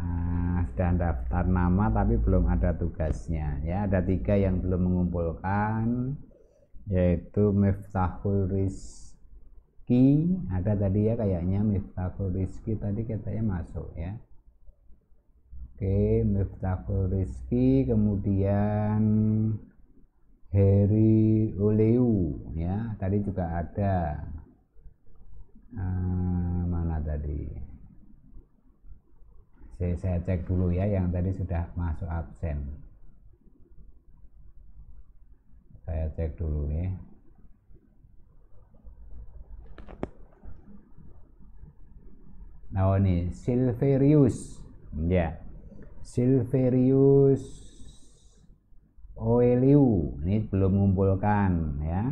Speaker 1: Nah, sudah daftar nama tapi belum ada tugasnya. Ya ada tiga yang belum mengumpulkan yaitu Miftahul Rizki. Ada tadi ya kayaknya Miftahul Rizki tadi katanya masuk ya. Oke Miftahul Rizki kemudian Heri Oleu ya tadi juga ada. Ah, mana tadi saya, cek dulu ya yang tadi sudah masuk absen. Saya cek dulu ya nah oh, ini Silverius. Ya. Silverius Oeliu. Ini belum mengumpulkan ya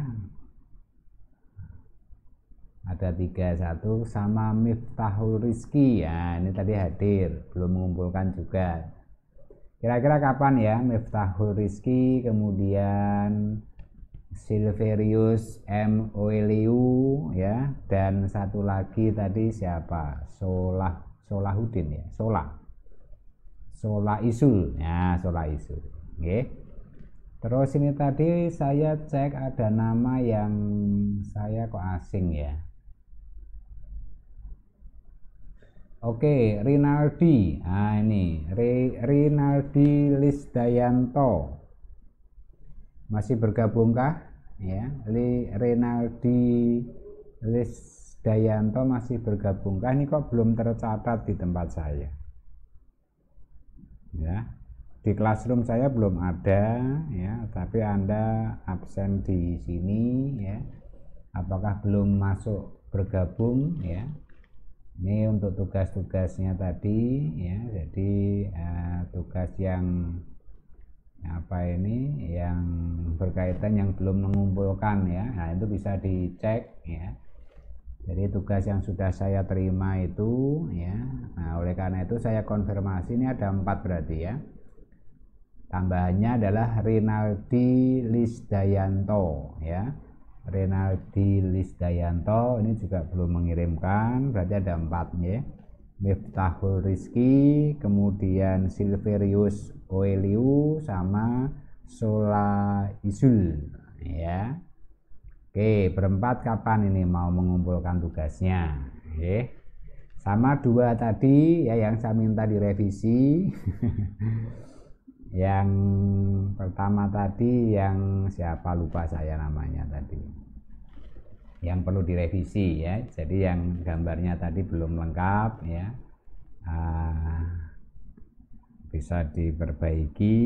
Speaker 1: ada tiga satu sama Miftahul Rizki. Ya ini tadi hadir belum mengumpulkan juga. Kira-kira kapan ya Miftahul Rizki? Kemudian Silverius M. Oeliu ya. Dan satu lagi tadi siapa? Solah Solahuddin ya Solah. Solah Isul ya Solah Isul oke. Terus ini tadi saya cek ada nama yang saya kok asing ya Oke, Rinaldi. Nah, ini Re, Rinaldi Lisdayanto. Masih bergabungkah? Ya, Li, Rinaldi Lisdayanto masih bergabungkah? Ini kok belum tercatat di tempat saya. Ya. Di classroom saya belum ada ya, tapi Anda absen di sini ya. Apakah belum masuk bergabung ya? Ini untuk tugas-tugasnya tadi ya. Jadi uh, tugas yang apa ini yang berkaitan yang belum mengumpulkan ya. Nah itu bisa dicek ya. Jadi tugas yang sudah saya terima itu ya. Nah oleh karena itu saya konfirmasi ini ada empat berarti ya. Tambahannya adalah Rinaldi Lisdayanto ya Renaldi Lisdayanto ini juga belum mengirimkan berarti ada empat ya Miftahul Rizki kemudian Silverius Oeliu sama Sola Isul ya. Oke berempat kapan ini mau mengumpulkan tugasnya? Oke. sama dua tadi ya yang saya minta direvisi. Yang pertama tadi yang siapa lupa saya namanya tadi yang perlu direvisi ya. Jadi yang gambarnya tadi belum lengkap ya. Uh, bisa diperbaiki.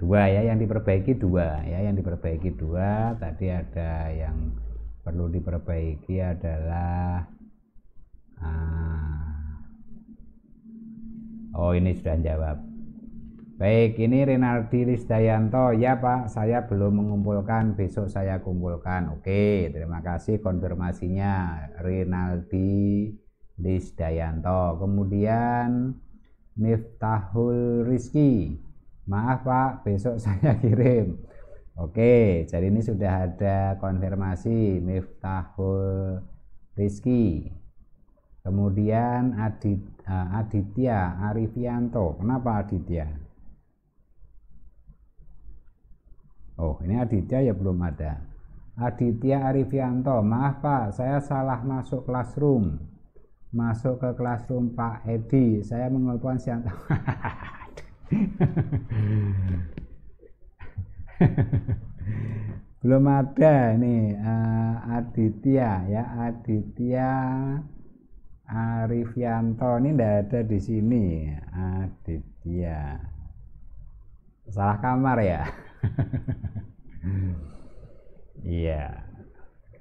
Speaker 1: Dua ya yang diperbaiki dua ya. Yang diperbaiki dua tadi ada yang perlu diperbaiki adalah ah, oh ini sudah jawab baik ini Renaldi Lisdayanto. Ya Pak saya belum mengumpulkan besok saya kumpulkan. Oke terima kasih konfirmasinya Renaldi Lisdayanto. Kemudian Miftahul Rizki. Maaf Pak besok saya kirim. Oke jadi ini sudah ada konfirmasi Miftahul Rizki. Kemudian Adit, uh, Aditya Arifianto. Kenapa Aditya Oh ini Aditya ya belum ada. Aditya Arifianto maaf Pak saya salah masuk classroom. Masuk ke classroom Pak Edi saya mengelepon siang belum ada nih uh, Aditya ya Aditya Arifianto. Ini tidak ada di sini. Aditya. Salah kamar ya iya.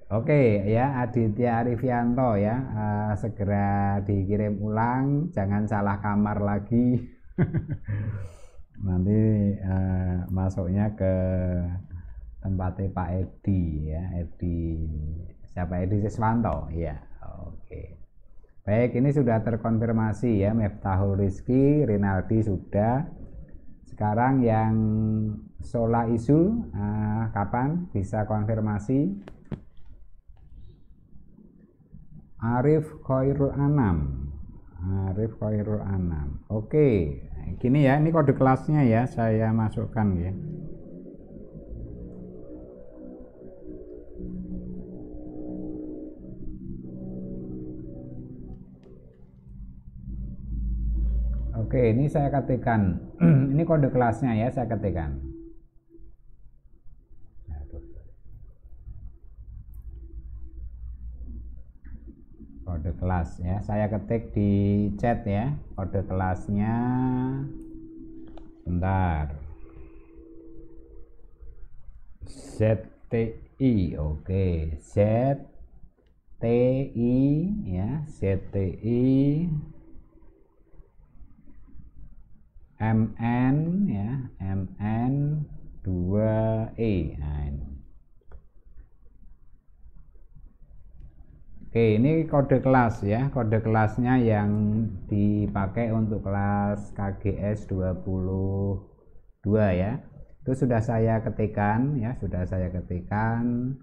Speaker 1: Oke ya Aditya Arifianto ya. Uh, segera dikirim ulang jangan salah kamar lagi. Nanti uh, masuknya ke tempatnya Pak Edi ya. Edi siapa? Edi Siswanto ya. Oke. Baik ini sudah terkonfirmasi ya. Meftahul Rizki Rinaldi sudah. Sekarang yang Sola Isul uh, kapan? Bisa konfirmasi. Arif Khairul Anam. Arif Khairul Anam. Oke gini ya ini kode kelasnya ya saya masukkan ya. Oke, ini saya ketikkan. ini kode kelasnya ya, saya ketikkan. Kode kelas ya. Saya ketik di chat ya kode kelasnya. Bentar ZTI oke. ZTI ya ZTI MN ya MN 2E nah ini Oke, ini kode kelas ya. Kode kelasnya yang dipakai untuk kelas KGS 22 ya. Itu sudah saya ketikkan ya, sudah saya ketikkan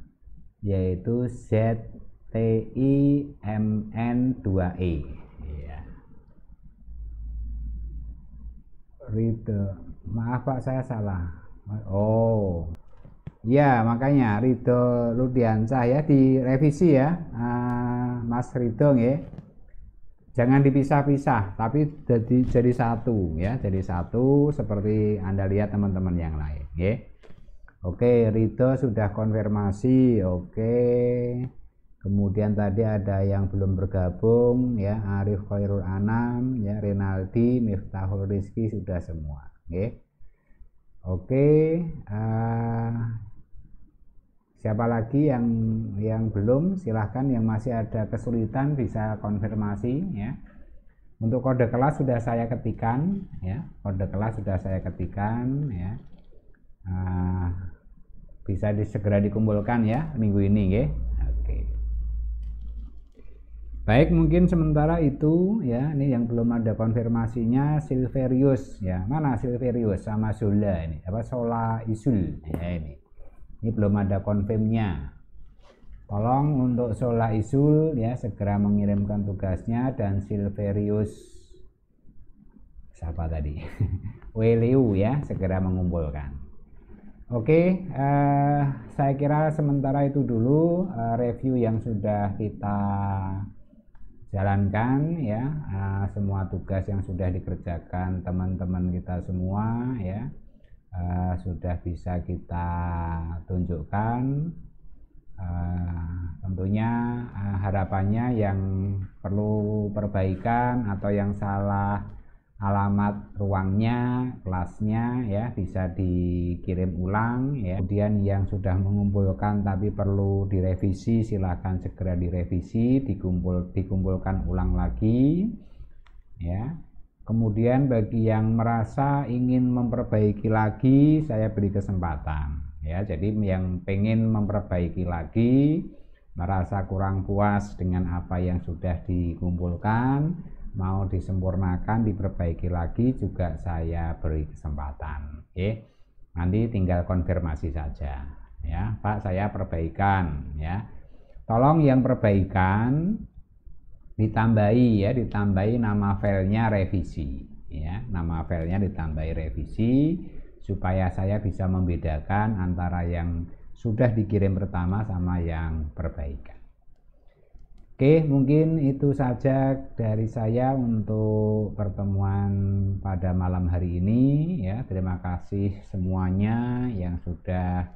Speaker 1: yaitu ZTIMN2E. Ya. Maaf Pak, saya salah. Oh, Ya makanya Ridho Ludiansah ya direvisi ya. Uh, Mas Ridho ya jangan dipisah-pisah tapi jadi jadi satu ya jadi satu seperti anda lihat teman-teman yang lain ya oke Ridho sudah konfirmasi oke. Kemudian tadi ada yang belum bergabung ya Arif Khairul Anam ya Rinaldi Miftahul Rizki sudah semua ya oke uh, siapa lagi yang yang belum silahkan. Yang masih ada kesulitan bisa konfirmasi ya. Untuk kode kelas sudah saya ketikkan ya. Kode kelas sudah saya ketikkan ya. Uh, bisa disegera dikumpulkan ya minggu ini ya. Oke. Baik mungkin sementara itu ya. Ini yang belum ada konfirmasinya Silverius ya. Mana Silverius sama Zola ini? Apa Sola Isul ya ini ini belum ada konfirmnya. Tolong untuk Sola Isul ya segera mengirimkan tugasnya dan Silverius siapa tadi? Weliu ya segera mengumpulkan. Oke, eh, saya kira sementara itu dulu eh, review yang sudah kita jalankan ya, eh, semua tugas yang sudah dikerjakan teman-teman kita semua ya uh, sudah bisa kita tunjukkan uh, tentunya uh, harapannya yang perlu perbaikan atau yang salah alamat ruangnya, kelasnya ya bisa dikirim ulang ya. Kemudian yang sudah mengumpulkan tapi perlu direvisi silakan segera direvisi, dikumpul dikumpulkan ulang lagi ya. Kemudian bagi yang merasa ingin memperbaiki lagi, saya beri kesempatan. Ya. Jadi yang pengen memperbaiki lagi, merasa kurang puas dengan apa yang sudah dikumpulkan, mau disempurnakan diperbaiki lagi juga saya beri kesempatan. Oke nanti tinggal konfirmasi saja. Ya Pak saya perbaikan. Ya tolong yang perbaikan ditambahi ya ditambahi nama filenya revisi ya. Nama filenya ditambahi revisi supaya saya bisa membedakan antara yang sudah dikirim pertama sama yang perbaikan. Oke, mungkin itu saja dari saya untuk pertemuan pada malam hari ini ya. Terima kasih semuanya yang sudah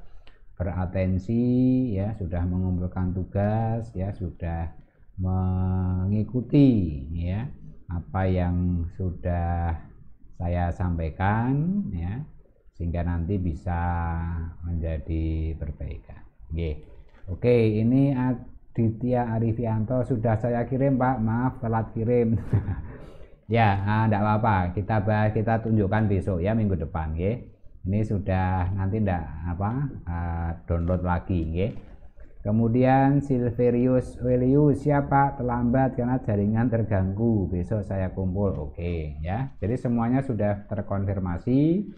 Speaker 1: beratensi ya, sudah mengumpulkan tugas ya, sudah mengikuti ya apa yang sudah saya sampaikan ya sehingga nanti bisa menjadi perbaikan. Oke. Oke, ini Ditya Arifianto. Sudah saya kirim Pak. Maaf telat kirim. Ya tidak ah, apa-apa. Kita bahas kita tunjukkan besok ya minggu depan ya ini sudah nanti tidak apa uh, download lagi ya kemudian Silverius Welius siapa terlambat karena jaringan terganggu besok saya kumpul oke okay, ya jadi semuanya sudah terkonfirmasi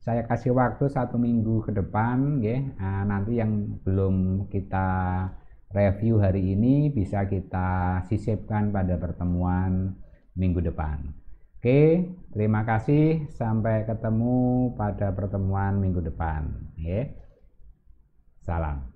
Speaker 1: saya kasih waktu satu minggu ke depan ya nah, nanti yang belum kita review hari ini bisa kita sisipkan pada pertemuan minggu depan. Oke, terima kasih. Sampai ketemu pada pertemuan minggu depan. Ya. Salam.